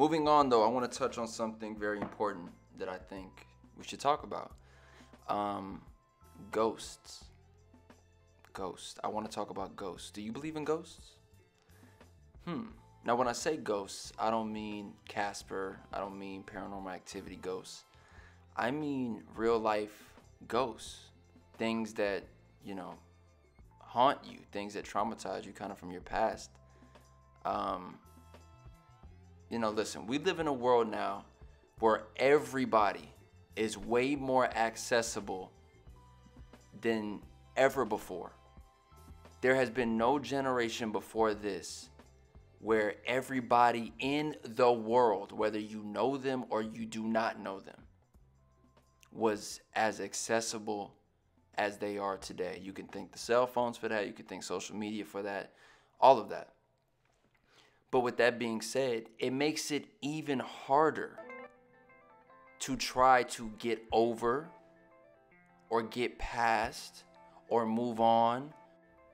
Moving on, though, I want to touch on something very important that I think we should talk about. Um, ghosts. Ghosts. I want to talk about ghosts. Do you believe in ghosts? Hmm. Now, when I say ghosts, I don't mean Casper. I don't mean paranormal activity ghosts. I mean real life ghosts. Things that, you know, haunt you, things that traumatize you kind of from your past. Um, you know, listen, we live in a world now where everybody is way more accessible than ever before. There has been no generation before this where everybody in the world, whether you know them or you do not know them, was as accessible as they are today. You can thank the cell phones for that, you can thank social media for that, all of that. But with that being said, it makes it even harder to try to get over or get past or move on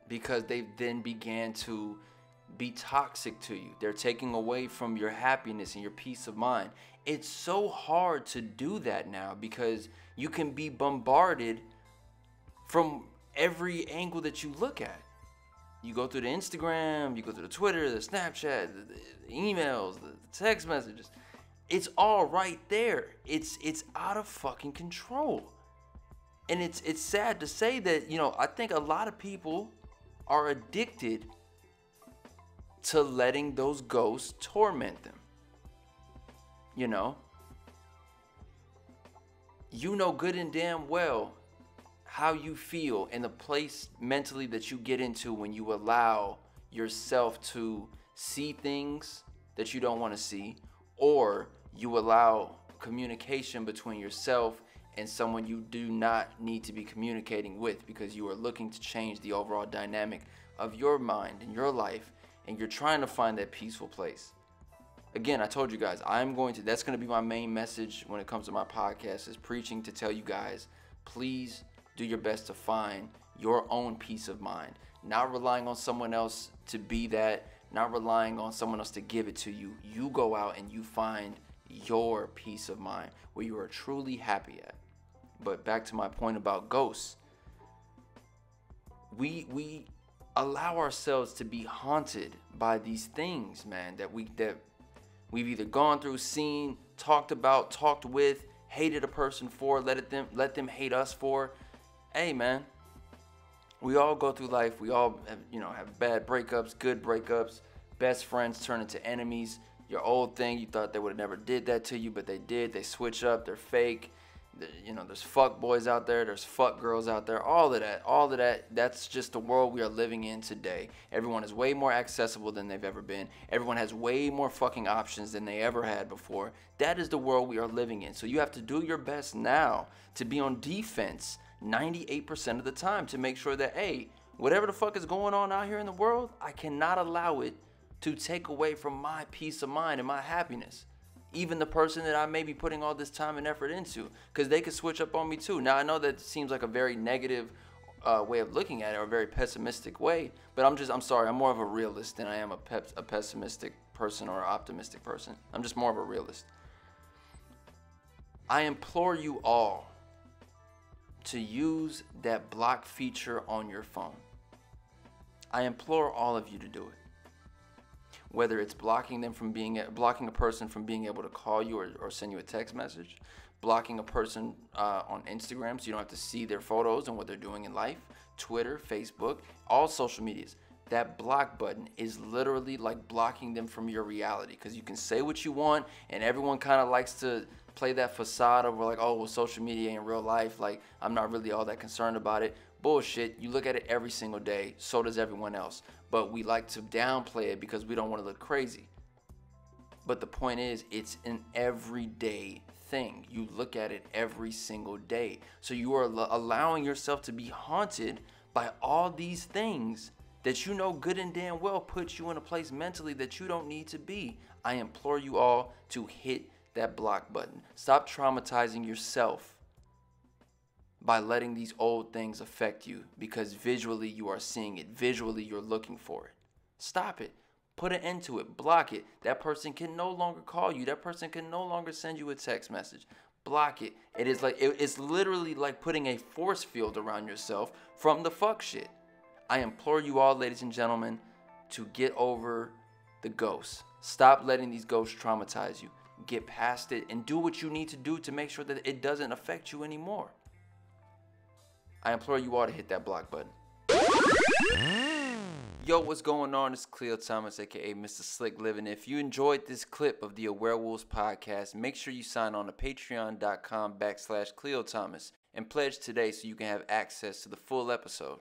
because they then began to be toxic to you. They're taking away from your happiness and your peace of mind. It's so hard to do that now because you can be bombarded from every angle that you look at. You go through the Instagram, you go through the Twitter, the Snapchat, the, the emails, the, the text messages. It's all right there. It's it's out of fucking control. And it's it's sad to say that, you know, I think a lot of people are addicted to letting those ghosts torment them. You know? You know good and damn well how you feel and the place mentally that you get into when you allow yourself to see things that you don't want to see or you allow communication between yourself and someone you do not need to be communicating with because you are looking to change the overall dynamic of your mind and your life and you're trying to find that peaceful place. Again, I told you guys, I'm going to that's going to be my main message when it comes to my podcast is preaching to tell you guys, please do your best to find your own peace of mind, not relying on someone else to be that, not relying on someone else to give it to you. You go out and you find your peace of mind where you are truly happy at. But back to my point about ghosts. We we allow ourselves to be haunted by these things, man, that we that we've either gone through, seen, talked about, talked with, hated a person for, let it them let them hate us for. Hey, man, we all go through life. We all have, you know have bad breakups, good breakups, best friends turn into enemies. Your old thing, you thought they would have never did that to you, but they did. They switch up. They're fake you know, there's fuck boys out there, there's fuck girls out there, all of that, all of that. That's just the world we are living in today. Everyone is way more accessible than they've ever been. Everyone has way more fucking options than they ever had before. That is the world we are living in. So you have to do your best now to be on defense 98% of the time to make sure that, hey, whatever the fuck is going on out here in the world, I cannot allow it to take away from my peace of mind and my happiness even the person that I may be putting all this time and effort into, because they could switch up on me too. Now I know that seems like a very negative uh, way of looking at it, or a very pessimistic way, but I'm just I'm sorry, I'm more of a realist than I am a, pep- a pessimistic person or an optimistic person. I'm just more of a realist. I implore you all to use that block feature on your phone. I implore all of you to do it whether it's blocking them from being a blocking a person from being able to call you or, or send you a text message blocking a person uh, on instagram so you don't have to see their photos and what they're doing in life twitter facebook all social medias that block button is literally like blocking them from your reality because you can say what you want and everyone kind of likes to play that facade of like oh well social media in real life like i'm not really all that concerned about it bullshit you look at it every single day so does everyone else but we like to downplay it because we don't want to look crazy. But the point is, it's an everyday thing. You look at it every single day. So you are allowing yourself to be haunted by all these things that you know good and damn well puts you in a place mentally that you don't need to be. I implore you all to hit that block button. Stop traumatizing yourself by letting these old things affect you because visually you are seeing it, visually you're looking for it. Stop it. Put an end to it. Block it. That person can no longer call you. That person can no longer send you a text message. Block it. It is like it, it's literally like putting a force field around yourself from the fuck shit. I implore you all, ladies and gentlemen, to get over the ghosts. Stop letting these ghosts traumatize you. Get past it and do what you need to do to make sure that it doesn't affect you anymore. I implore you all to hit that block button. Yo, what's going on? It's Khleo Thomas, aka Mr. Slick Living. If you enjoyed this clip of the AwareWolvvves podcast, make sure you sign on to patreon.com backslash Khleo Thomas and pledge today so you can have access to the full episode.